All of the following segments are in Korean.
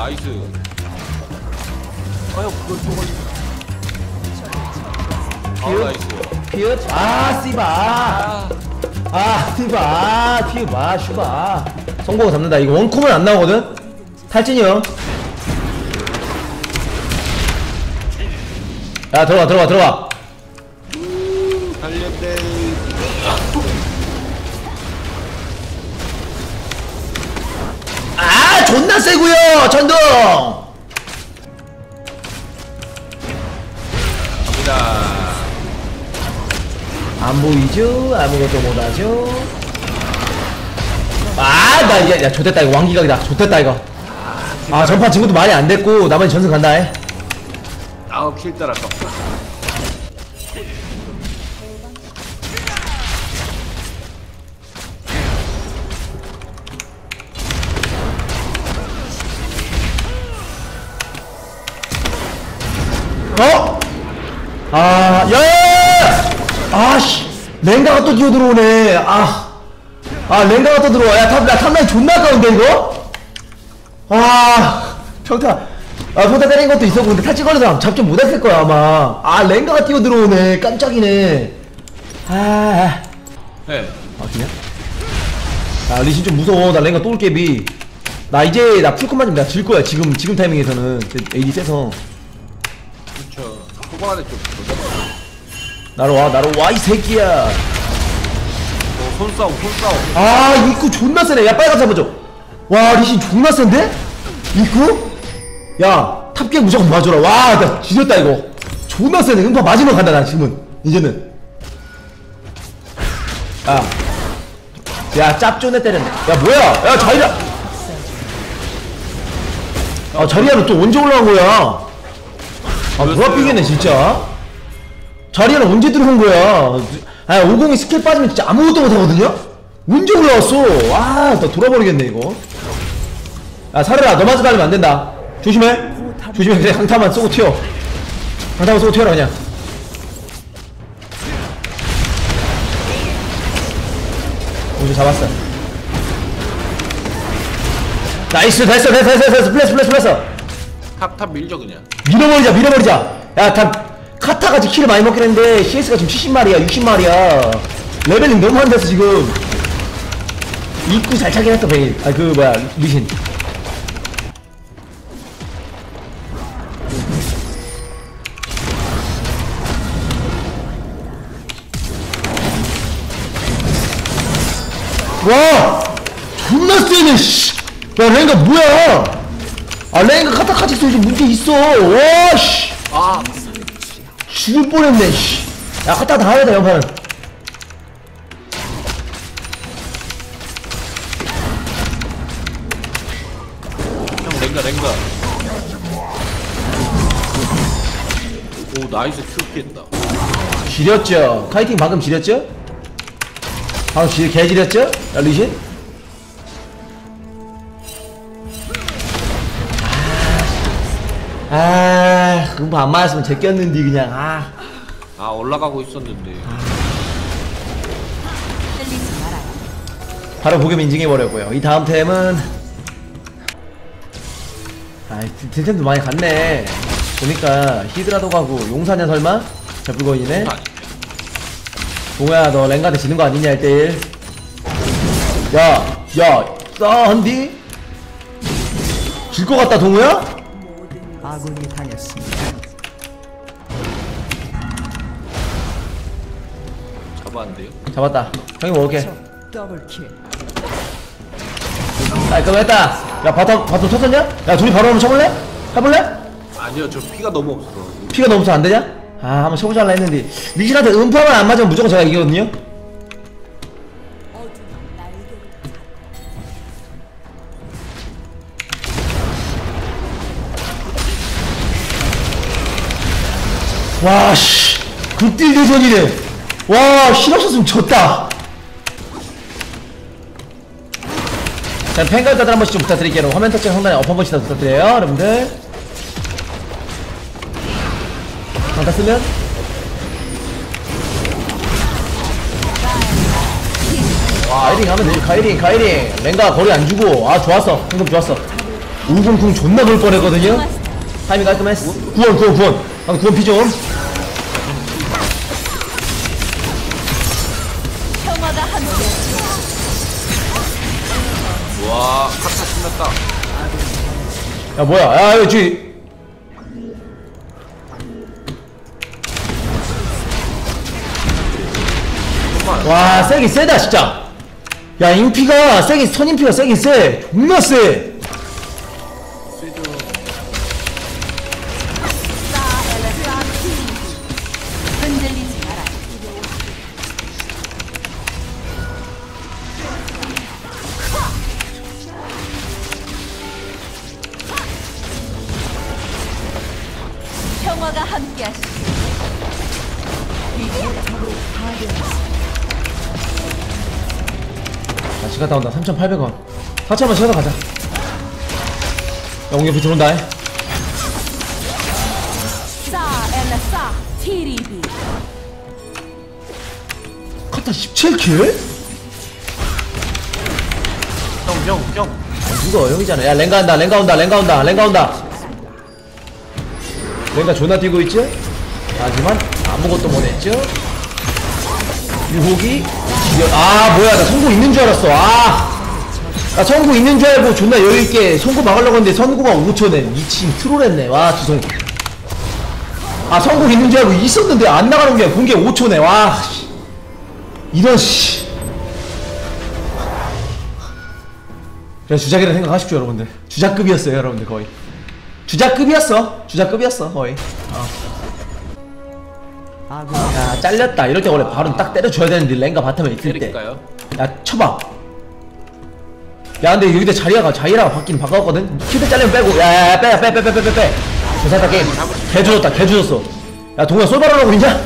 nice. 아유 그걸 저걸. 아 nice. 피읍 아 씨바. 아아 씨바. 아 슈바. 성공 잡는다. 이거 원콤은 안 나오거든? 탈진이요 야 들어가 들어가 들어가 세고요 전동! 갑니다. 안 보이죠? 아무것도 못하죠? 아나 이제 야 좋됐다 이거 왕기각이다. 좋됐다 이거. 아 전판 지금도 많이 안 됐고 나머지 전승 간다 해. 아우 킬 따라 떴 어? 아, 야! 아씨, 랭가가 또 뛰어 들어오네. 아, 아, 랭가가 또 들어와. 야, top, 야, top line 존나 아까운데, 이거? 와, 평타. 아, 평타 때린 것도 있었고, 근데 탈진 걸려서 잡지 못했을 거야, 아마. 아, 랭가가 뛰어 들어오네. 깜짝이네. 아, 네. 아, 그냥? 아, 리신 좀 무서워. 나 랭가 또 올게비. 나 이제, 나 풀컷 맞으면 나질 거야. 지금, 지금 타이밍에서는. AD 세서. 초반에 좀. 나로 와, 나로 와, 이 새끼야. 어, 손싸움 손싸움. 아 입구 존나 세네. 야 빨간 잡아줘 와 리신 존나 센데? 입구? 야 탑갱 무조건 봐줘라. 와나 지렸다 이거. 존나 세네. 음파 맞으면 간다 나 지금은. 이제는. 야야 짭존에 때렸네. 야 뭐야? 야 자리야. 아 자리야는 또 언제 올라온 거야 아 삐겠네 진짜. 자리야는 언제 들어온 거야? 아 50이 스킬 빠지면 진짜 아무것도 못하거든요? 언제 올라왔어? 아나 돌아버리겠네 이거. 야 사르라 너만 달리면 안 된다. 조심해. 조심해 그냥 강타만 쏘고 튀어. 강타만 쏘고 튀어라 그냥. 오늘 잡았어. 나이스 됐어 됐어 됐어 됐어. 플래스 플래스 플래스 탑탑 밀죠 그냥. 밀어버리자 밀어버리자. 야다 카타가 지 킬을 많이 먹긴 했는데 CS가 지금 70마리야 60마리야. 레벨링 너무 안 됐어 지금. 입구 잘 차긴 했어 베일. 아 그 뭐야 리신. 와! 존나 세네 씨 야 랭가 뭐야 아 랭가 카타 같이 쏘지 문제 있어 와씨 아 죽을 뻔했네 씨. 야 카타 다 해야 돼 연판은 형 랭가 랭가. 오 나이스 큐 피했다. 지렸죠 카이팅 방금 지렸죠? 방금 지, 개 지렸죠? 야 리신? 아, 아 그거 안 맞았으면 제꼈는데 그냥 아 아 올라가고 있었는데. 바로 복염 인증해 버렸고요 이 다음 템은 아이 템템도 많이 갔네 보니까 히드라도 가고 용사냐 설마? 자불거인이네 아니. 동호야 너 랭가드 지는 거 아니냐 1대1 야, 야, 싸한디? 질것 같다 동호야? 아군이 당했습니다. 잡았는데요. 잡았다 형이 먹을게 더블킬. 깔끔했다 야 bottom bottom 터졌냐? 야 둘이 바로 한번 쳐볼래? 해볼래? 아니요 저 피가 너무 없어서. 피가 넘어서 안 되냐? 아 한번 쳐보자 했는데 리신한테 음파만 안 맞으면 무조건 제가 이기거든요 와씨. 극딜 대전이네. 와 쉴 없었으면 졌다. 자 팬가입 다들 한 번씩 좀 부탁드릴게요. 화면 터치 상단에 up 한 번씩 더 부탁드려요 여러분들. 강타 쓰면? 와 kiting 하면 되지 kiting kiting. 랭가 거리 안 주고. 아 좋았어. 방금 좋았어. 500 존나 돌 뻔했거든요 타이밍 깔끔했어. 구원 구원 구원. 아, 구원 피좀 와 카타 신났다. 야 뭐야? 야 이거 뒤 정말 와 세긴 세다 진짜. 야 인피가 세긴 선인피가 세긴 세. 존나 세 자 시간 다 온다 3,800원 4천원 채워서 가자 야 옹옆이 들어온다 싸 엘라싸 티리비. 카타 17킬? 형 형 형 누가 형이잖아 야 랭가 온다 랭가 온다 랭가 온다 랭가 온다 랭가 존나 뛰고 있죠? 하지만 아무것도 못했죠? 유혹이? 아 뭐야 나 선구 있는 줄 알았어. 아나 선구 있는 줄 알고 존나 여유있게 선구 막으려고 했는데 선구가 5초네 미친 트롤했네. 와 죄송 아 선구 있는 줄 알고 있었는데 안 나가는 게 공개 5초네 와 씨. 이런 씨. 그냥 주작이라 생각하십시오 여러분들. 주작급이었어요 여러분들 거의. 주작급이었어. 주작급이었어 거의. 어. 아군 야 잘렸다. 이럴 때 원래 바로 딱 때려줘야 되는데 랭가 바텀에 있을? 때야 쳐봐. 야 근데 여기다 자리아가 자리아가 바뀐 바꿨거든? 큐대 잘리면 빼고. 야야야 빼야 빼 빼 빼 빼빼빼 조사다 게임. 개 주졌다 개 주졌어. 야 동호야 솔바라고 있냐?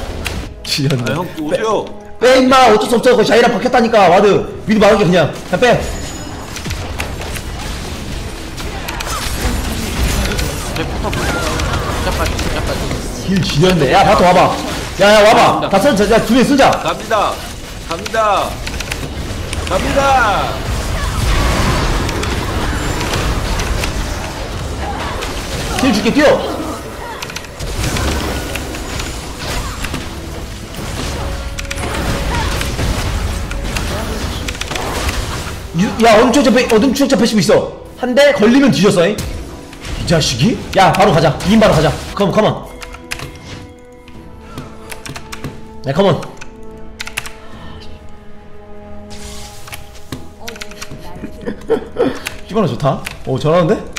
지렸네. 아형 오세요. 빼 임마. 어쩔 수 없어. 거기 자리아 바뀌었다니까 와드. 미드 막을게 그냥. 빼. 시작까지 시작까지. 길 지렸네. 야 bottom 와봐 야야 와봐. 다. 쓰자 야 두개 쓰자. 갑니다. 갑니다. 갑니다. 길 줄게 뛰어. 유- 야 어둠 추적자 패 어둠 추적자 passive 있어. 한 대? 걸리면 뒤졌어 이이 자식이? 야 바로 가자. 이긴 바로 가자. 컴온 컴온 야 컴온 시간은 좋다. 오 잘하는데?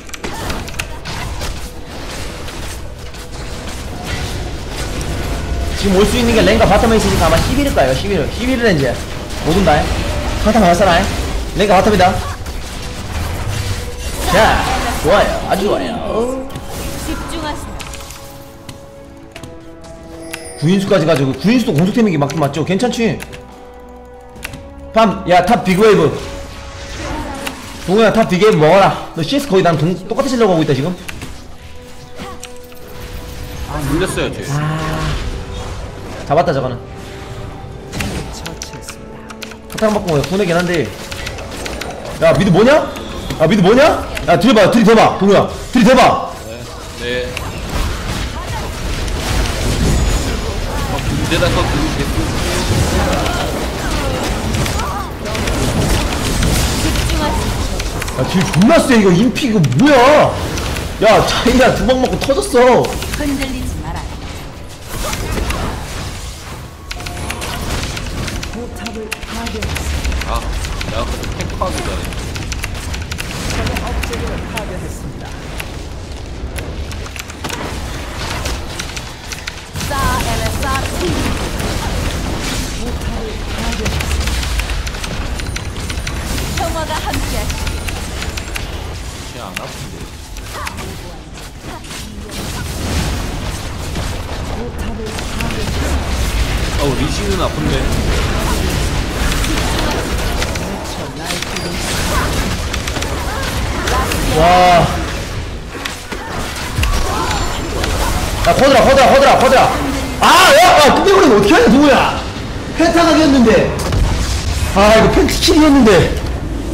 지금 올 수 있는 게 랭가 바텀에 있으니까 아마 11일 거예요 11일 11일은 이제 못 온다 bottom 왔잖아 랭가 bottom이다. 자 좋아요. 아주 좋아요. 구인수까지 가지고 구인수도 공속템인 게 맞긴 맞죠? 괜찮지? 팜야탑 빅웨이브. 동호야 탑 빅웨이브 먹어라. 너 CS 거의 난 동, 똑같이 쓰려고 하고 있다 지금. 아 물렸어요 쟤 잡았다 저거는. 카타랑 바꾼 거야 분해긴 한데. 야 미드 뭐냐? 야 미드 뭐냐? 야 들이봐 들이대봐 동우야. 들이대봐. 네 어, 군대다 서 들이 집중하세요. 야딜 존나 세 이거 인피 이거 뭐야 야 자이야 두방 먹고 터졌어 흔들리지 마라. 포탑을 파괴했습니다. 아 내가 그때 탱크하기 전에 적의 업적을 파괴했습니다. 파괴했습니다. 평화가 함께하시. 쟤안 아픈데. 어우 리시는 아픈데 와. 야, 커드라, 커드라, 커드라, 커드라. 아, 야, 아, 근데 우리 어떻게 하냐, 누구야? 펜타각이었는데. 아, 이거 펜티킬이었는데.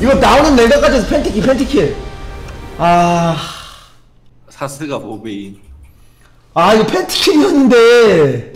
이거 나오는 내가까지 해서 펜티킬, 펜티킬. 아, 사스가 모베인 아 이거 펜트킬이었는데